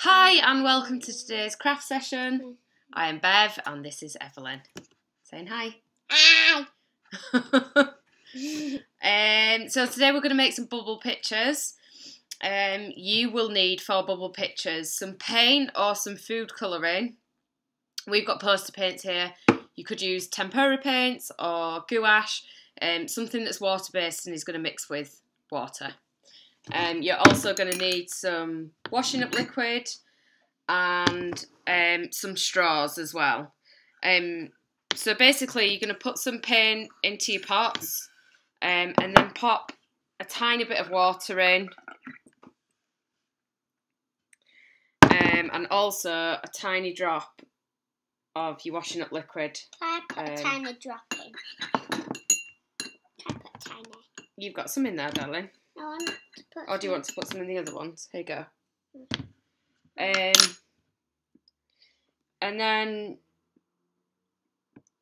Hi, and welcome to today's craft session. I am Bev, and this is Evelyn. Saying hi. Hi. um, so today we're going to make some bubble pictures. Um, you will need for bubble pictures some paint or some food colouring. We've got poster paints here. You could use tempera paints or gouache, um, something that's water based and is going to mix with water. Um, you're also going to need some washing up liquid and um, some straws as well. Um, so basically, you're going to put some paint into your pots um, and then pop a tiny bit of water in. Um, and also a tiny drop of your washing up liquid. Can I put a Um, tiny drop in? Can I put a tiny? You've got some in there, darling. Want to put. Or do you want to put some in the other ones? Here you go. Um, and then,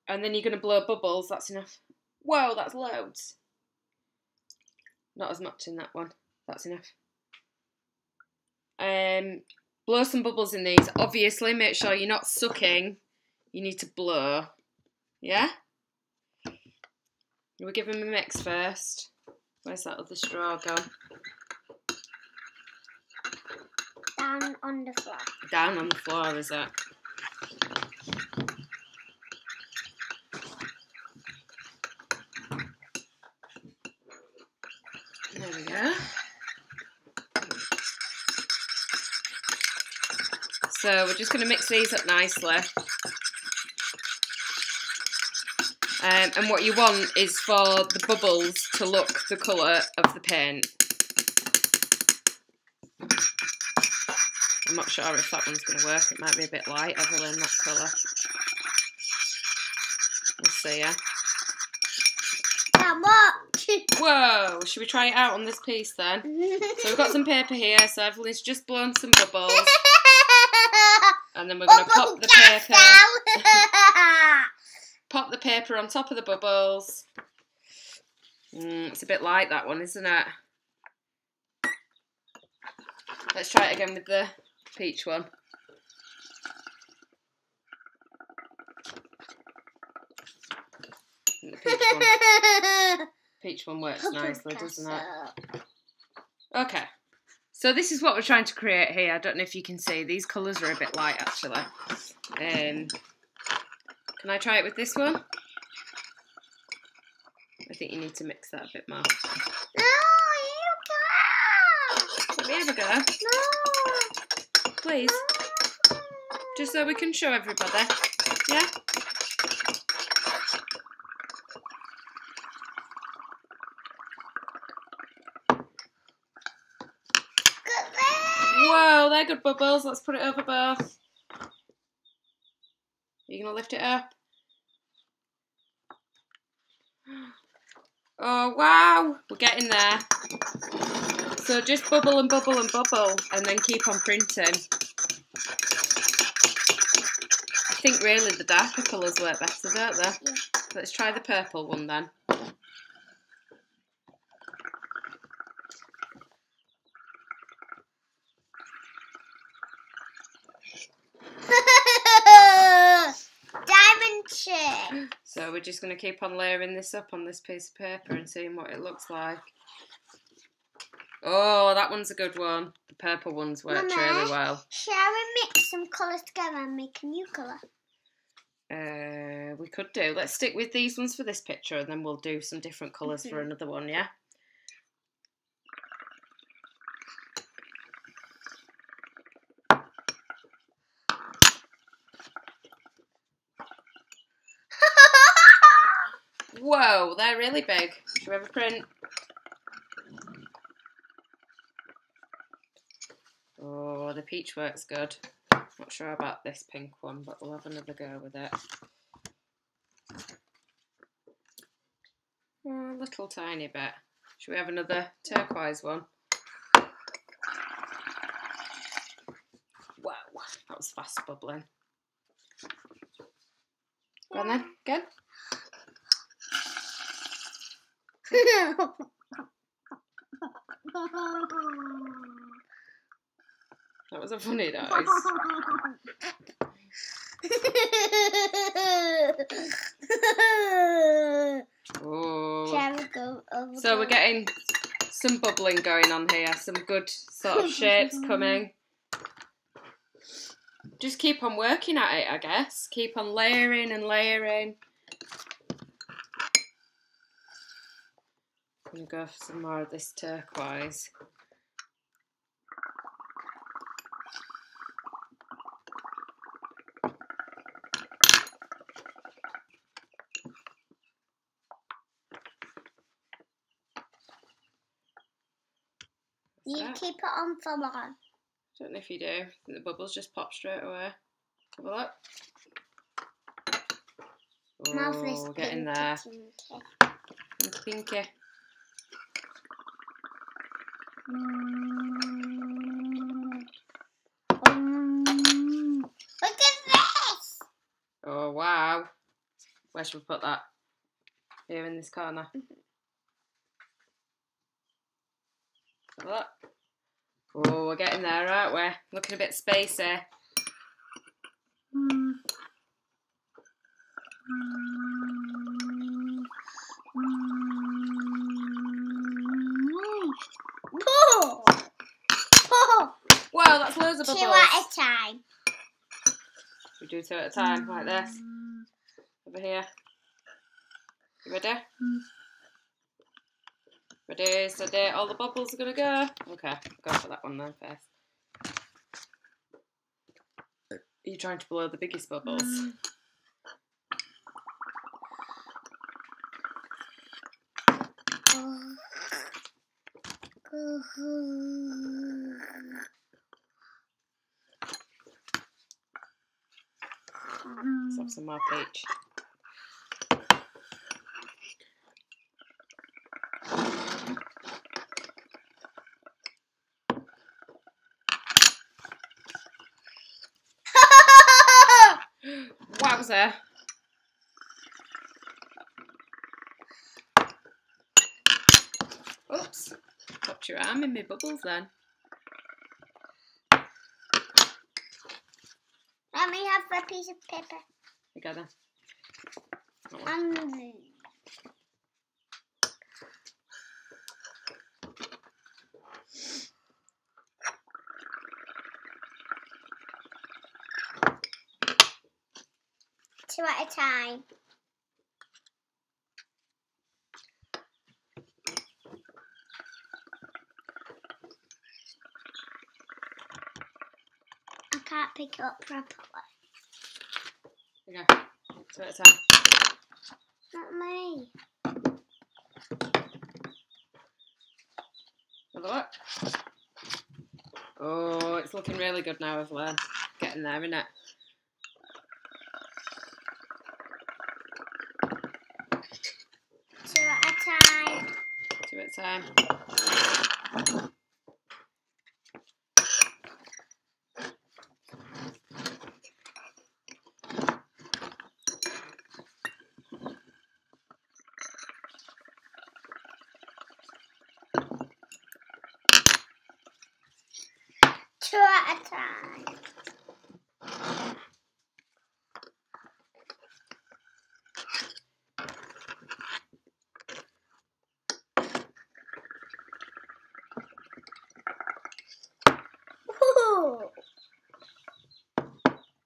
and then you're going to blow bubbles. That's enough. Whoa, that's loads. Not as much in that one. That's enough. Um, blow some bubbles in these. Obviously, make sure you're not sucking. You need to blow. Yeah. We give them a mix first. Where's that other straw gone? down on the floor? Down on the floor, is it? There we go. So we're just going to mix these up nicely. Um, and what you want is for the bubbles to look the colour of the paint. I'm not sure if that one's going to work. It might be a bit light, Evelyn, that colour. We'll see, yeah. Whoa! Should we try it out on this piece then? So we've got some paper here, so Evelyn's just blown some bubbles. And then we're going to pop the paper, pop the paper on top of the bubbles. Mm, it's a bit light, that one, isn't it? Let's try it again with the peach one. The peach one, peach one works nicely, doesn't it? Okay. So this is what we're trying to create here. I don't know if you can see. These colours are a bit light, actually. Um, can I try it with this one? I think you need to mix that a bit more. No, you can't. Let me have a go. No. please. Just so we can show everybody. Yeah? Whoa, they're good bubbles. Let's put it over both. Are you going to lift it up? Oh, wow. We're getting there. So just bubble and bubble and bubble and then keep on printing. I think really the darker colours work better, don't they? Yeah. Let's try the purple one then. So we're just going to keep on layering this up on this piece of paper and seeing what it looks like. Oh, that one's a good one. The purple one's worked Mama. really well. Shall we mix some colours together and make a new colour? Uh, we could do. Let's stick with these ones for this picture and then we'll do some different colours for Mhm. another one, yeah? Whoa, they're really big. Should we have a print? Oh, the peach works good. Not sure about this pink one, but we'll have another go with it. A little tiny bit. Should we have another turquoise one? Wow, that was fast bubbling. Go on then, again. That was a funny noise. Oh. Shall we go over So we're getting some bubbling going on here, some good sort of shapes coming. Just keep on working at it, I guess. Keep on layering and layering. I'm gonna go for some more of this turquoise. You keep it on for long. Don't know if you do. I think the bubbles just pop straight away. Have a look. Mouth is Oh, we're getting there. pinky. Pinky. Look at this! Oh wow. Where should we put that? Here in this corner. Look. Oh, we're getting there, aren't we? Looking a bit spacey. Mm. Mm. Mm. Pull! Pull! Wow, that's loads of Two bubbles. at a time. We do two at a time, like this. Over here. You ready? Ready, steady. All the bubbles are gonna go. Okay, go for that one then first. Are you trying to blow the biggest bubbles? Let's have some more peach. Wowzer. Oops. Popped your arm in my bubbles then. Let me have a piece of paper. Together. And two at a time. I can't pick it up properly. Okay. Two at a time. Not me. Have a look. Oh, it's looking really good now, Evelyn. Getting there, isn't it? Two at a time. Two at a time. At a time.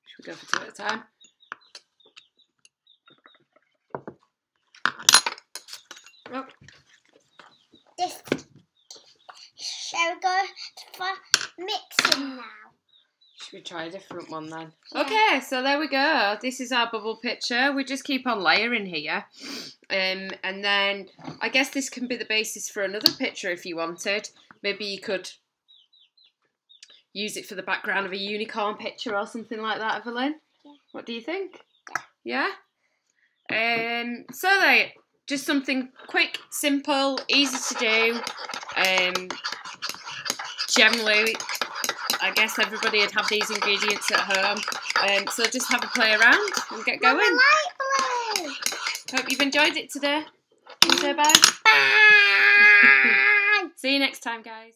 Should we go for two at a time? Oh, This. Shall we go for mixing now? should we try a different one then? Yeah. Okay, so there we go. This is our bubble picture. We just keep on layering here. Um, and then I guess this can be the basis for another picture if you wanted. Maybe you could use it for the background of a unicorn picture or something like that, Evelyn. Yeah. What do you think? Yeah. Um. So there, just something quick, simple, easy to do. Um. Generally, I guess everybody would have these ingredients at home. Um. So just have a play around and get going. light blue. Hope you've enjoyed it today. Say bye? Bye. See you next time, guys.